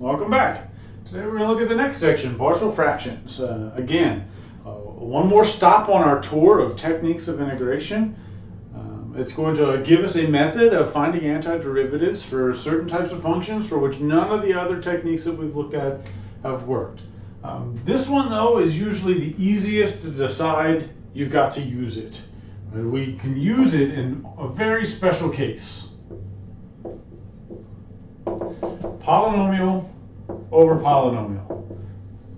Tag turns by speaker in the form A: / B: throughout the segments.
A: welcome back. Today we're going to look at the next section, partial fractions. Uh, again, uh, one more stop on our tour of techniques of integration. Um, it's going to give us a method of finding antiderivatives for certain types of functions for which none of the other techniques that we've looked at have worked. Um, this one, though, is usually the easiest to decide you've got to use it. Uh, we can use it in a very special case. Polynomial over polynomial.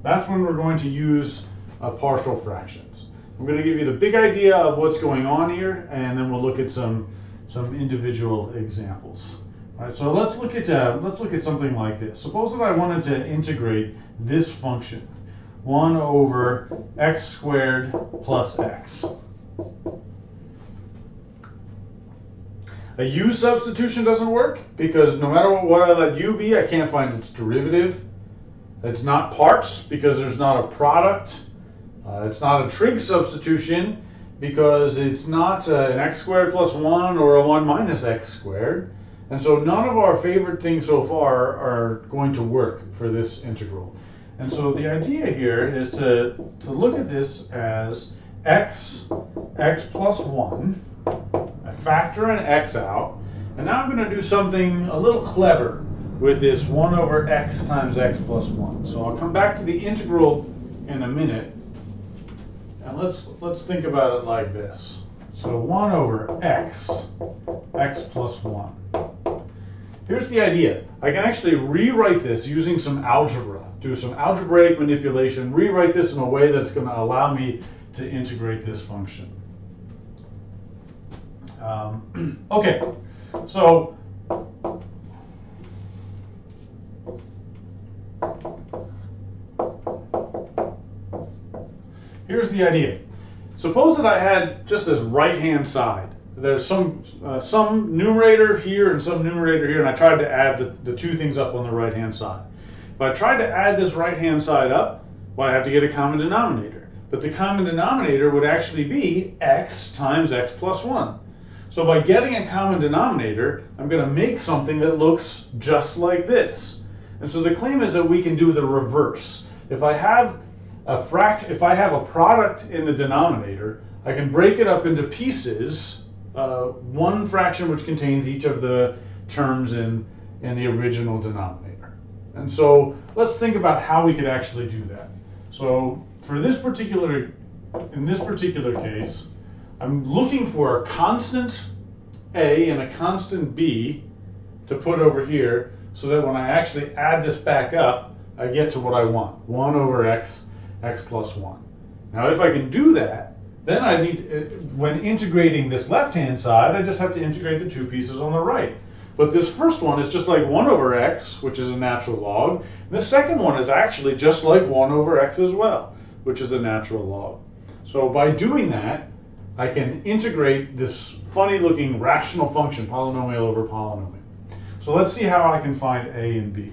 A: That's when we're going to use uh, partial fractions. I'm going to give you the big idea of what's going on here, and then we'll look at some some individual examples. All right, so let's look at uh, let's look at something like this. Suppose that I wanted to integrate this function, 1 over x squared plus x. A u substitution doesn't work because no matter what I let u be, I can't find its derivative. It's not parts because there's not a product. Uh, it's not a trig substitution because it's not uh, an x squared plus 1 or a 1 minus x squared. And so none of our favorite things so far are going to work for this integral. And so the idea here is to, to look at this as x, x plus 1, I factor an x out, and now I'm going to do something a little clever with this 1 over x times x plus 1. So I'll come back to the integral in a minute, and let's, let's think about it like this. So 1 over x, x plus 1. Here's the idea. I can actually rewrite this using some algebra, do some algebraic manipulation, rewrite this in a way that's going to allow me to integrate this function. Um, okay, so here's the idea. Suppose that I had just this right-hand side. There's some uh, some numerator here and some numerator here, and I tried to add the, the two things up on the right-hand side. If I tried to add this right-hand side up, well, I have to get a common denominator. But the common denominator would actually be x times x plus 1. So by getting a common denominator, I'm going to make something that looks just like this. And so the claim is that we can do the reverse. If I have a fract, if I have a product in the denominator, I can break it up into pieces, uh, one fraction which contains each of the terms in, in the original denominator. And so let's think about how we could actually do that. So for this particular, in this particular case, I'm looking for a constant A and a constant B to put over here so that when I actually add this back up, I get to what I want, 1 over x, x plus 1. Now if I can do that, then I need, uh, when integrating this left-hand side, I just have to integrate the two pieces on the right. But this first one is just like 1 over x, which is a natural log. And the second one is actually just like 1 over x as well, which is a natural log. So by doing that, I can integrate this funny looking rational function, polynomial over polynomial. So let's see how I can find a and b.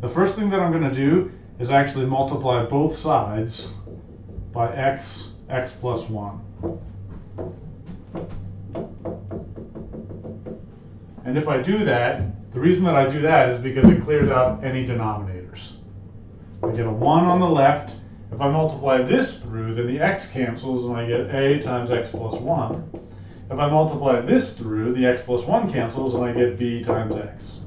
A: The first thing that I'm going to do is actually multiply both sides by x, x plus 1. And if I do that, the reason that I do that is because it clears out any denominators. I get a 1 on the left if I multiply this through, then the x cancels and I get a times x plus 1. If I multiply this through, the x plus 1 cancels and I get b times x.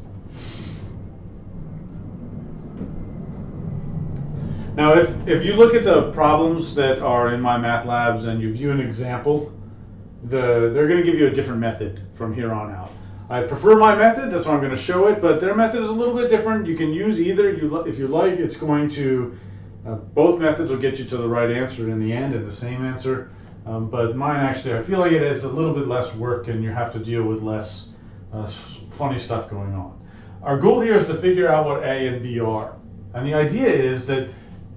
A: Now, if, if you look at the problems that are in MyMathLabs and you view an example, the, they're going to give you a different method from here on out. I prefer my method, that's why I'm going to show it, but their method is a little bit different. You can use either you if you like. It's going to uh, both methods will get you to the right answer in the end and the same answer. Um, but mine actually, I feel like it is a little bit less work and you have to deal with less uh, funny stuff going on. Our goal here is to figure out what A and B are. And the idea is that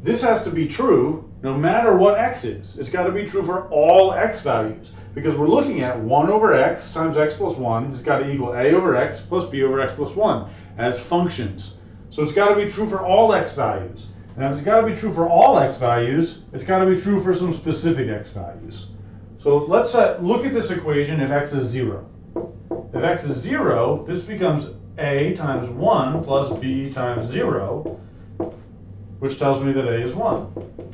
A: this has to be true no matter what x is. It's got to be true for all x values because we're looking at 1 over x times x plus 1 has got to equal a over x plus b over x plus 1 as functions. So it's got to be true for all x values. And it's got to be true for all x values. It's got to be true for some specific x values. So let's uh, look at this equation if x is 0. If x is 0, this becomes a times 1 plus b times 0, which tells me that a is 1.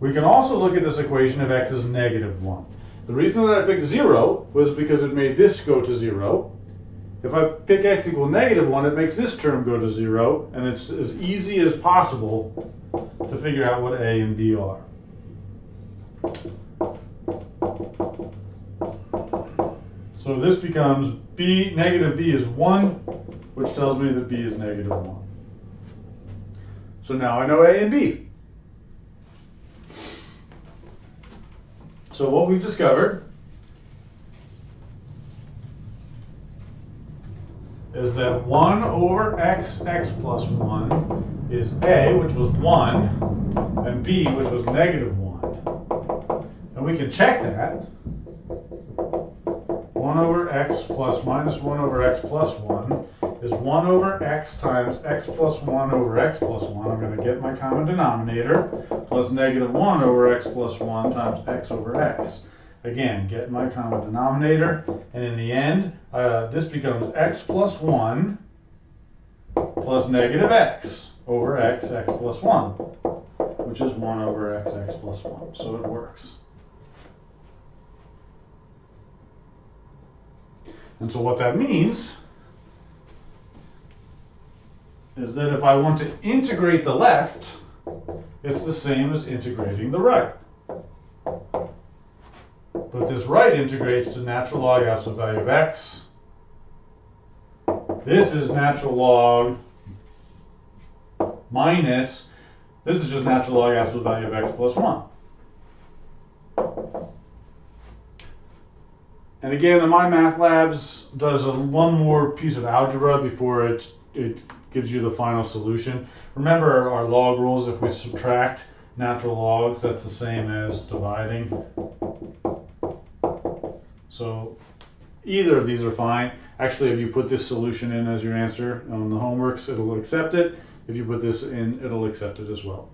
A: We can also look at this equation if x is negative 1. The reason that I picked 0 was because it made this go to 0. If I pick x equal negative 1, it makes this term go to 0, and it's as easy as possible to figure out what a and b are. So this becomes b, negative b is 1, which tells me that b is negative 1. So now I know a and b. So what we've discovered is that 1 over x, x plus 1 is a, which was 1, and b, which was negative 1. And we can check that. 1 over x plus minus 1 over x plus 1 is 1 over x times x plus 1 over x plus 1. I'm going to get my common denominator plus negative 1 over x plus 1 times x over x. Again, get my common denominator, and in the end, uh, this becomes x plus 1 plus negative x over x, x plus 1, which is 1 over x, x plus 1. So it works. And so what that means is that if I want to integrate the left, it's the same as integrating the right. But this right integrates to natural log absolute value of x. This is natural log minus, this is just natural log absolute value of x plus 1. And again, the MyMathLabs does a, one more piece of algebra before it, it gives you the final solution. Remember our log rules, if we subtract natural logs, that's the same as dividing. So either of these are fine. Actually, if you put this solution in as your answer on the homeworks, it'll accept it. If you put this in, it'll accept it as well.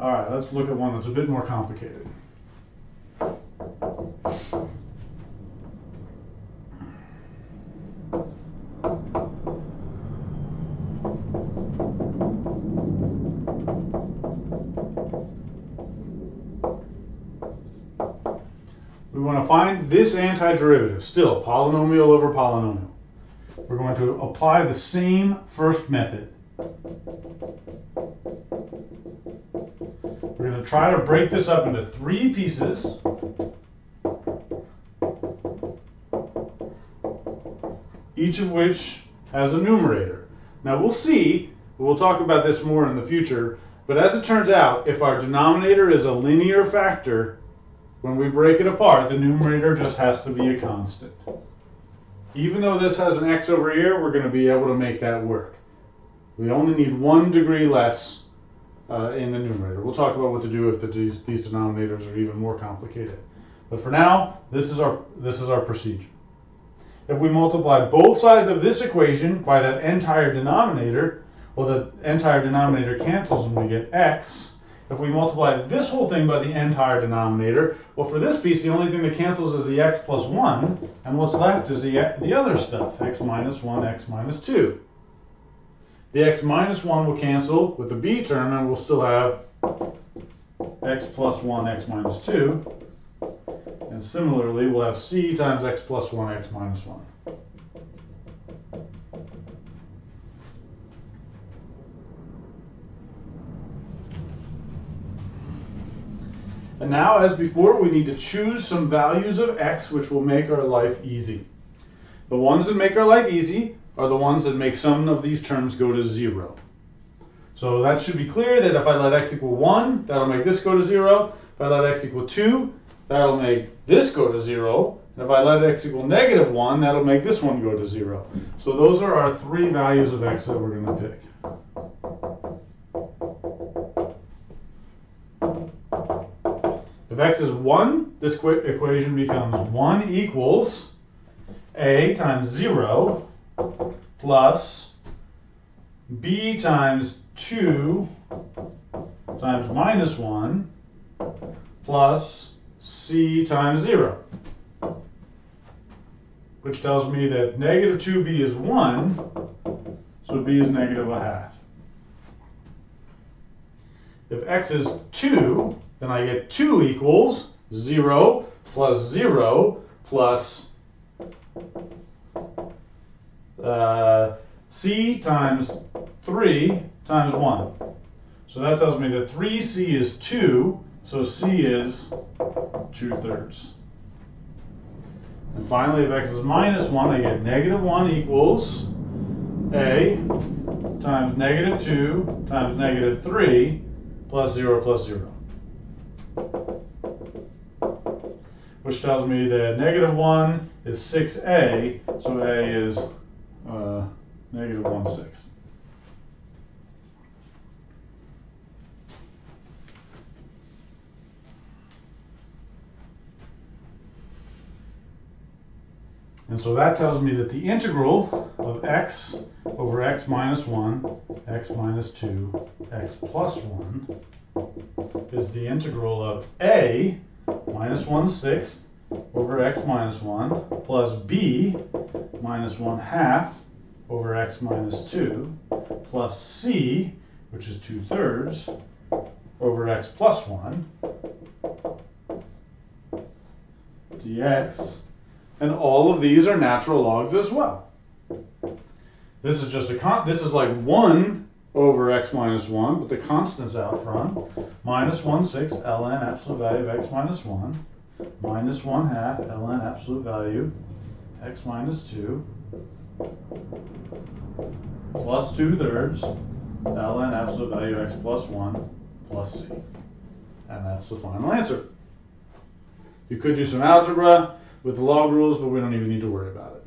A: All right, let's look at one that's a bit more complicated. Find this antiderivative, still polynomial over polynomial. We're going to apply the same first method. We're going to try to break this up into three pieces. Each of which has a numerator. Now we'll see, we'll talk about this more in the future, but as it turns out, if our denominator is a linear factor, when we break it apart, the numerator just has to be a constant. Even though this has an x over here, we're going to be able to make that work. We only need one degree less uh, in the numerator. We'll talk about what to do if the, these, these denominators are even more complicated. But for now, this is our this is our procedure. If we multiply both sides of this equation by that entire denominator, well, the entire denominator cancels and we get x. If we multiply this whole thing by the entire denominator, well, for this piece, the only thing that cancels is the x plus 1, and what's left is the, the other stuff, x minus 1, x minus 2. The x minus 1 will cancel with the b term, and we'll still have x plus 1, x minus 2. And similarly, we'll have c times x plus 1, x minus 1. And now, as before, we need to choose some values of x which will make our life easy. The ones that make our life easy are the ones that make some of these terms go to 0. So that should be clear that if I let x equal 1, that'll make this go to 0. If I let x equal 2, that'll make this go to 0. And if I let x equal negative 1, that'll make this one go to 0. So those are our three values of x that we're going to pick. If x is 1, this equation becomes 1 equals a times 0 plus b times 2 times minus 1 plus c times 0, which tells me that negative 2b is 1, so b is negative a half. If x is 2, then I get 2 equals 0 plus 0 plus uh, c times 3 times 1. So that tells me that 3c is 2, so c is 2 thirds. And finally, if x is minus 1, I get negative 1 equals a times negative 2 times negative 3 plus 0 plus 0. Which tells me that negative 1 is 6a, so a is uh, negative 1 sixth. And so that tells me that the integral of x over x minus 1, x minus 2, x plus 1 is the integral of a minus 1 sixth over x minus 1 plus b minus 1 half over x minus 2 plus c, which is 2 thirds, over x plus 1 dx and all of these are natural logs as well. This is just a con, this is like 1 over x minus 1, but the constant's out front. Minus 1 6 ln absolute value of x minus 1, minus 1 half ln absolute value x minus 2, plus 2 thirds ln absolute value x plus 1 plus c. And that's the final answer. You could do some algebra with the log rules, but we don't even need to worry about it.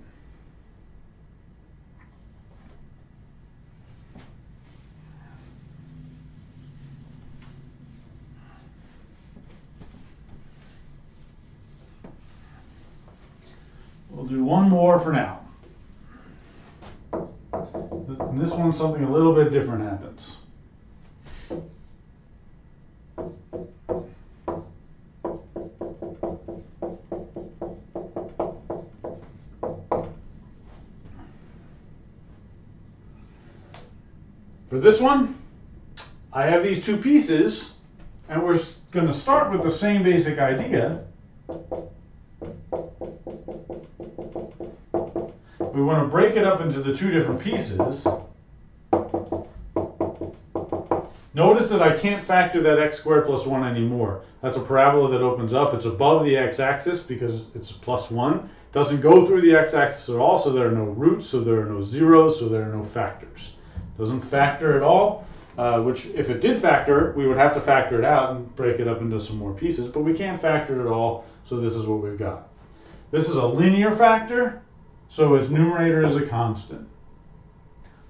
A: We'll do one more for now. This one, something a little bit different happens. For this one, I have these two pieces, and we're going to start with the same basic idea. We want to break it up into the two different pieces. Notice that I can't factor that x squared plus 1 anymore. That's a parabola that opens up. It's above the x-axis because it's plus 1. Doesn't go through the x-axis at all, so there are no roots, so there are no zeros, so there are no factors. Doesn't factor at all, uh, which if it did factor, we would have to factor it out and break it up into some more pieces, but we can't factor it at all, so this is what we've got. This is a linear factor, so its numerator is a constant.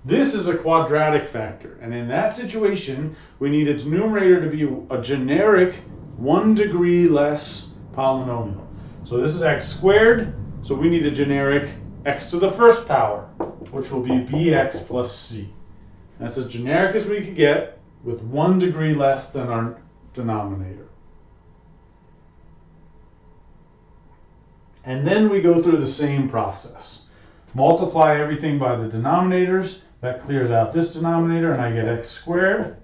A: This is a quadratic factor, and in that situation, we need its numerator to be a generic one degree less polynomial. So this is x squared, so we need a generic x to the first power, which will be bx plus c. That's as generic as we could get with one degree less than our denominator. And then we go through the same process. Multiply everything by the denominators. That clears out this denominator and I get x squared.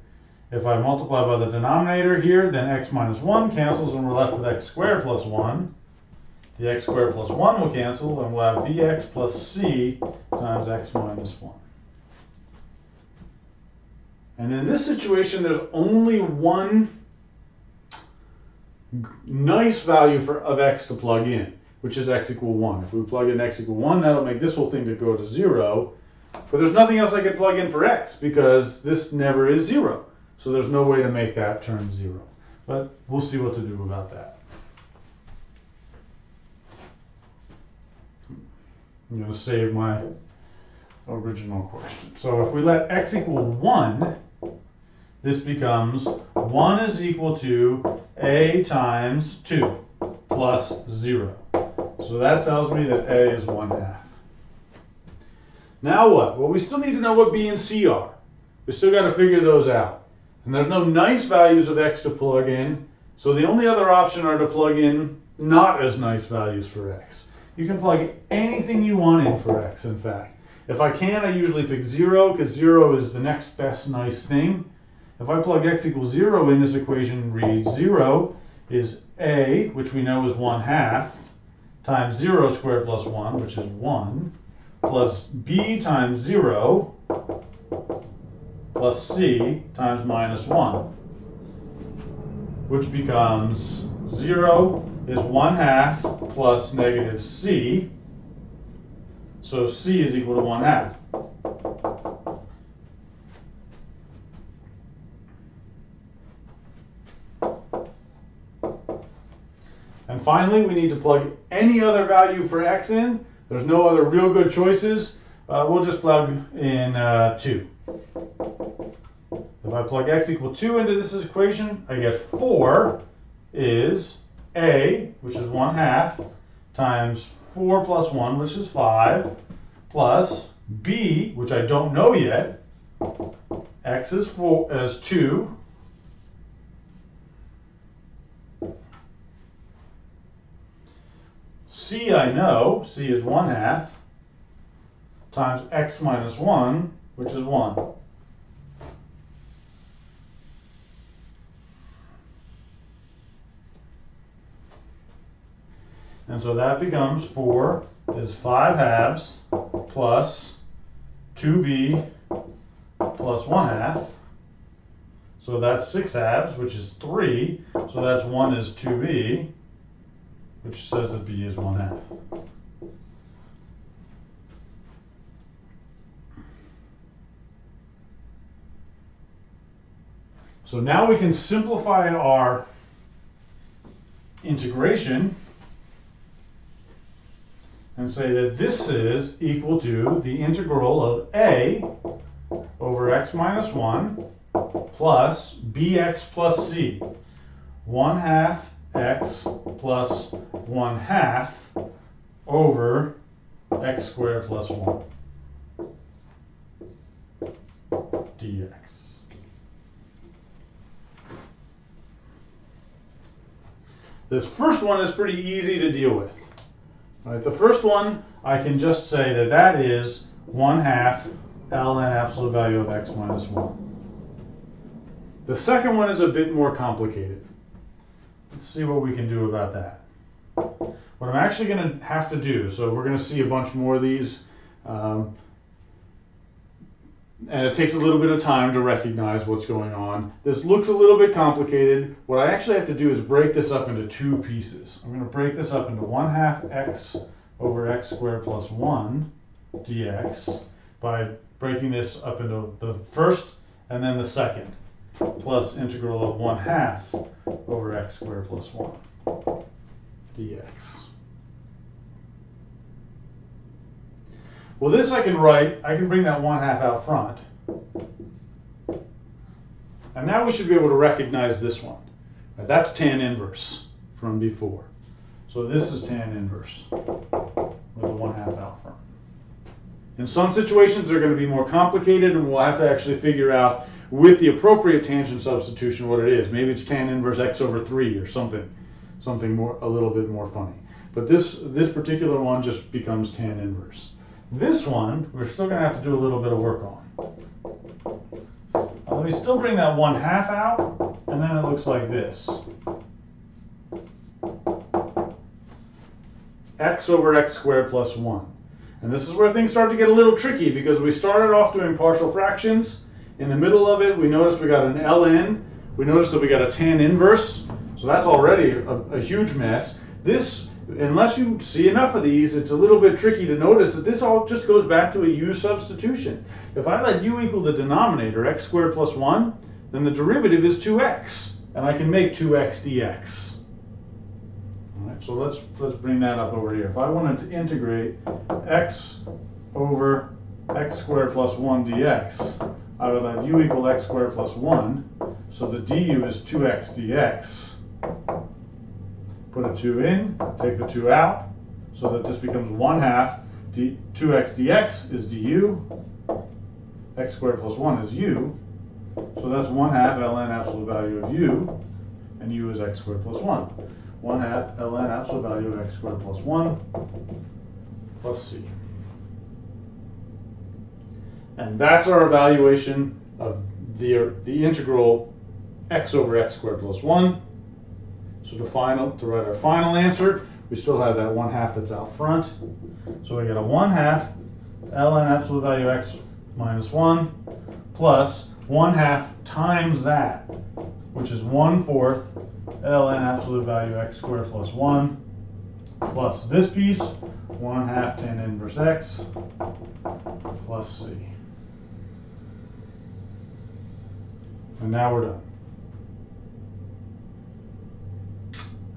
A: If I multiply by the denominator here, then x minus 1 cancels and we're left with x squared plus 1. The x squared plus 1 will cancel and we'll have bx plus c times x minus 1. And in this situation, there's only one nice value for, of x to plug in, which is x equal 1. If we plug in x equal 1, that'll make this whole thing to go to 0. But there's nothing else I can plug in for x because this never is 0. So there's no way to make that turn 0. But we'll see what to do about that. I'm going to save my original question. So if we let x equal 1, this becomes 1 is equal to a times 2 plus 0. So that tells me that a is 1 half. Now what? Well, we still need to know what b and c are. We still got to figure those out. And there's no nice values of x to plug in, so the only other option are to plug in not as nice values for x. You can plug anything you want in for x, in fact. If I can, I usually pick 0, because 0 is the next best nice thing. If I plug x equals 0 in this equation, reads 0 is a, which we know is 1 half, times 0 squared plus 1, which is 1, plus b times 0 plus c times minus 1, which becomes 0 is 1 half plus negative c, so c is equal to 1 half. Finally, we need to plug any other value for x in. There's no other real good choices. Uh, we'll just plug in uh, 2. If I plug x equal 2 into this equation, I get 4 is a, which is 1 half, times 4 plus 1, which is 5, plus b, which I don't know yet, x is, four, is 2, c I know, c is 1 half, times x minus 1, which is 1. And so that becomes 4 is 5 halves plus 2b plus 1 half. So that's 6 halves, which is 3. So that's 1 is 2b, which says that b is 1 half. So now we can simplify our integration and say that this is equal to the integral of a over x minus 1 plus bx plus c. 1 half x plus 1 half over x squared plus 1 dx. This first one is pretty easy to deal with. Right, the first one, I can just say that that is 1 half ln absolute value of x minus 1. The second one is a bit more complicated. See what we can do about that. What I'm actually going to have to do, so we're going to see a bunch more of these, um, and it takes a little bit of time to recognize what's going on. This looks a little bit complicated. What I actually have to do is break this up into two pieces. I'm going to break this up into 1 half x over x squared plus 1 dx by breaking this up into the first and then the second, plus integral of 1 half over x squared plus 1 dx. Well, this I can write, I can bring that 1 half out front. And now we should be able to recognize this one. That's tan inverse from before. So this is tan inverse with the 1 half out front. In some situations, they're going to be more complicated, and we'll have to actually figure out with the appropriate tangent substitution what it is. Maybe it's tan inverse x over 3 or something, something more a little bit more funny. But this, this particular one just becomes tan inverse. This one, we're still going to have to do a little bit of work on. Let me still bring that 1 half out, and then it looks like this. x over x squared plus 1. And this is where things start to get a little tricky because we started off doing partial fractions. In the middle of it, we notice we got an ln. We notice that we got a tan inverse. So that's already a, a huge mess. This unless you see enough of these, it's a little bit tricky to notice that this all just goes back to a u substitution. If I let u equal the denominator, x squared plus 1, then the derivative is 2x, and I can make 2x dx. All right, so let's, let's bring that up over here. If I wanted to integrate x over x squared plus 1 dx, I would let u equal x squared plus 1, so the du is 2x dx put a 2 in, take the 2 out, so that this becomes 1 half d, 2x dx is du, x squared plus 1 is u, So that's 1 half ln absolute value of u, and u is x squared plus 1. 1 half ln absolute value of x squared plus 1 plus c. And that's our evaluation of the, the integral x over x squared plus 1. So to, final, to write our final answer, we still have that 1 half that's out front. So we get a 1 half ln absolute value x minus 1 plus 1 half times that, which is 1 fourth ln absolute value x squared plus 1 plus this piece, 1 half tan inverse x plus c. And now we're done.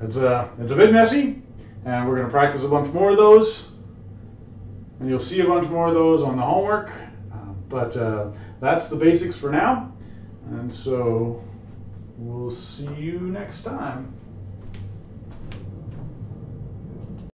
A: It's a, uh, it's a bit messy, and we're going to practice a bunch more of those. And you'll see a bunch more of those on the homework. Uh, but uh, that's the basics for now. And so we'll see you next time.